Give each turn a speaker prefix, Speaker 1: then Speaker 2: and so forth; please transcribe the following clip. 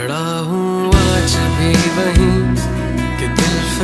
Speaker 1: खड़ा हूँ।